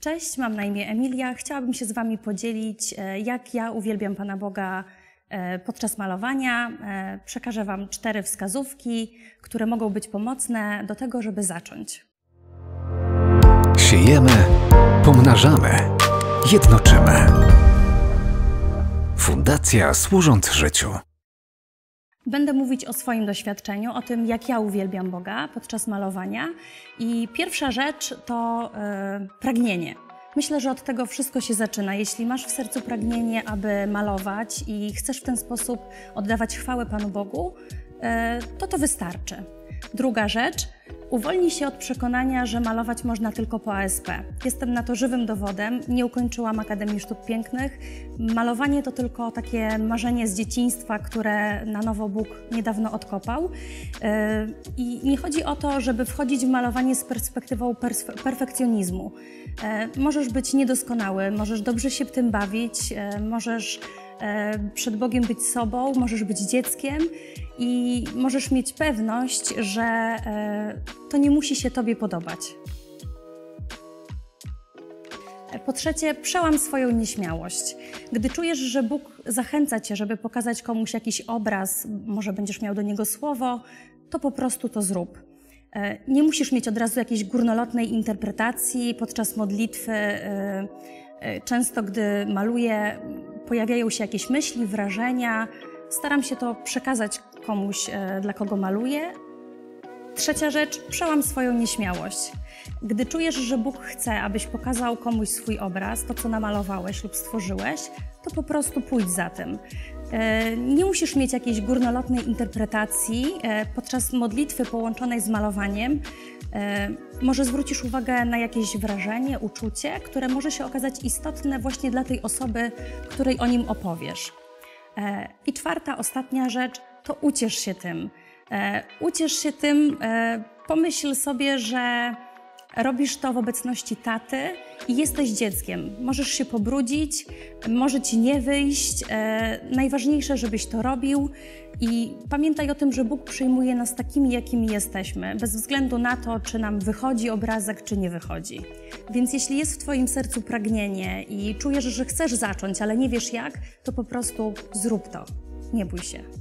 Cześć, mam na imię Emilia. Chciałabym się z Wami podzielić, e, jak ja uwielbiam Pana Boga e, podczas malowania. E, przekażę Wam cztery wskazówki, które mogą być pomocne do tego, żeby zacząć. Siejemy, pomnażamy, jednoczymy. Fundacja służąc życiu. Będę mówić o swoim doświadczeniu, o tym, jak ja uwielbiam Boga podczas malowania. I pierwsza rzecz to e, pragnienie. Myślę, że od tego wszystko się zaczyna. Jeśli masz w sercu pragnienie, aby malować i chcesz w ten sposób oddawać chwałę Panu Bogu, e, to to wystarczy. Druga rzecz, uwolnij się od przekonania, że malować można tylko po ASP. Jestem na to żywym dowodem, nie ukończyłam Akademii Sztuk Pięknych. Malowanie to tylko takie marzenie z dzieciństwa, które na nowo Bóg niedawno odkopał. Yy, I nie chodzi o to, żeby wchodzić w malowanie z perspektywą perfekcjonizmu. Yy, możesz być niedoskonały, możesz dobrze się w tym bawić, yy, możesz przed Bogiem być sobą, możesz być dzieckiem i możesz mieć pewność, że e, to nie musi się Tobie podobać. Po trzecie, przełam swoją nieśmiałość. Gdy czujesz, że Bóg zachęca Cię, żeby pokazać komuś jakiś obraz, może będziesz miał do niego słowo, to po prostu to zrób. E, nie musisz mieć od razu jakiejś górnolotnej interpretacji podczas modlitwy. E, często, gdy maluję, pojawiają się jakieś myśli, wrażenia. Staram się to przekazać komuś, e, dla kogo maluję. Trzecia rzecz, przełam swoją nieśmiałość. Gdy czujesz, że Bóg chce, abyś pokazał komuś swój obraz, to co namalowałeś lub stworzyłeś, to po prostu pójdź za tym. E, nie musisz mieć jakiejś górnolotnej interpretacji. E, podczas modlitwy połączonej z malowaniem może zwrócisz uwagę na jakieś wrażenie, uczucie, które może się okazać istotne właśnie dla tej osoby, której o nim opowiesz. I czwarta, ostatnia rzecz, to uciesz się tym. E, uciesz się tym, e, pomyśl sobie, że robisz to w obecności taty i jesteś dzieckiem. Możesz się pobrudzić, może ci nie wyjść. E, najważniejsze, żebyś to robił i pamiętaj o tym, że Bóg przyjmuje nas takimi, jakimi jesteśmy, bez względu na to, czy nam wychodzi obrazek, czy nie wychodzi. Więc jeśli jest w Twoim sercu pragnienie i czujesz, że chcesz zacząć, ale nie wiesz jak, to po prostu zrób to. Nie bój się.